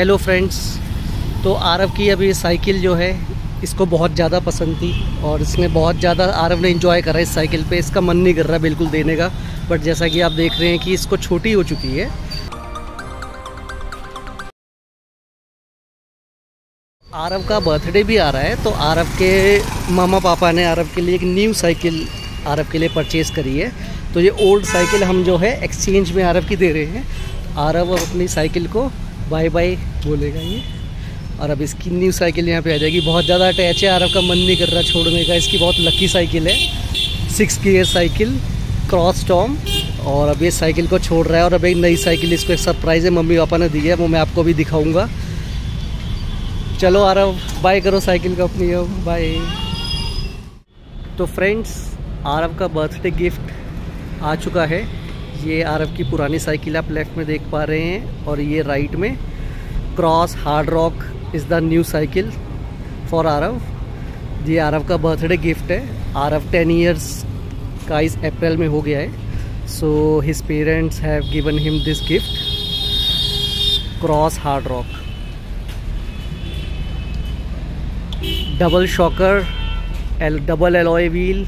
Hello friends तो आरव की अभी साइकिल जो है, इसको बहुत ज़्यादा पसंद थी और इसने बहुत ज़्यादा आरव ने इंजॉय करा इस साइकिल पे। इसका मन नहीं कर रहा बिल्कुल देने का बट जैसा कि आप देख रहे हैं कि इसको छोटी हो चुकी है। आरव का बर्थडे भी आ रहा है तो आरव के मामा पापा ने आरव के लिए एक न्यू साइकिल आरव के लिए परचेज़ करी है। तो ये ओल्ड साइकिल हम जो है एक्सचेंज में आरव की दे रहे हैं। आरव अपनी साइकिल को बाय बाय बोलेगा ये। और अब इसकी न्यू साइकिल यहाँ पे आ जाएगी। बहुत ज़्यादा अटैच है। आरब का मन नहीं कर रहा छोड़ने का। इसकी बहुत लकी साइकिल है। सिक्स गियर साइकिल क्रॉस टॉम और अब ये साइकिल को छोड़ रहा है। और अब एक नई साइकिल इसको एक सरप्राइज़ है। मम्मी पापा ने दी है। वो मैं आपको भी दिखाऊँगा। चलो आरव बाय करो साइकिल को अपनी। अब बाय तो फ्रेंड्स आरव का बर्थडे गिफ्ट आ चुका है। ये आरव की पुरानी साइकिल आप लेफ़्ट में देख पा रहे हैं और ये राइट में cross hard rock is the new cycle for Aarav ये आरव का बर्थडे गिफ्ट है। आरव टेन ईयर्स का इस अप्रैल में हो गया है। So his parents have given him this gift cross hard rock. Double shocker, L, double alloy wheel,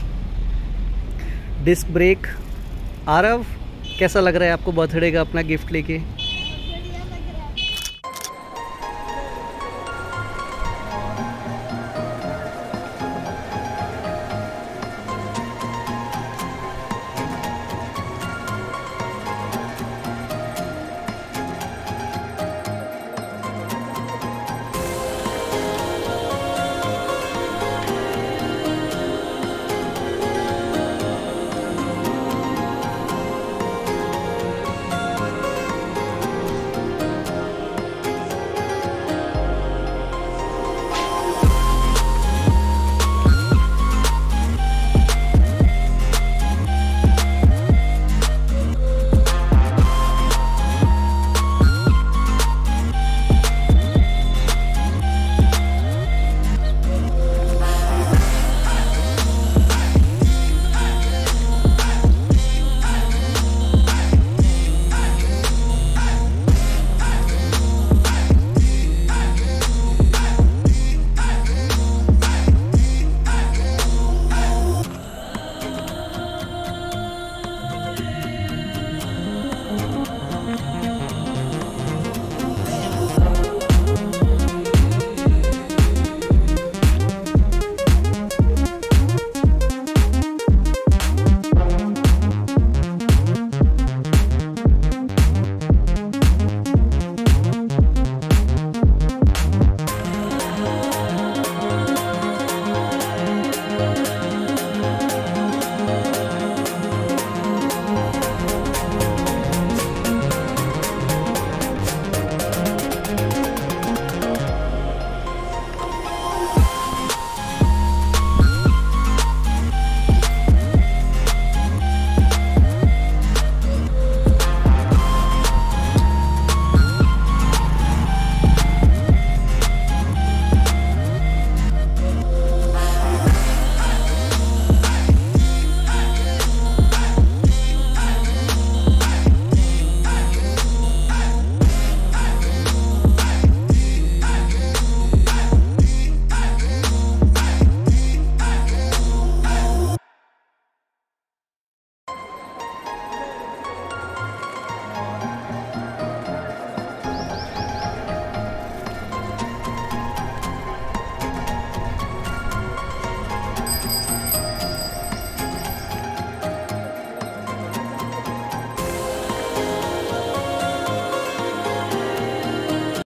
disc brake Aarav कैसा लग रहा है आपको बर्थडे का अपना गिफ्ट लेके?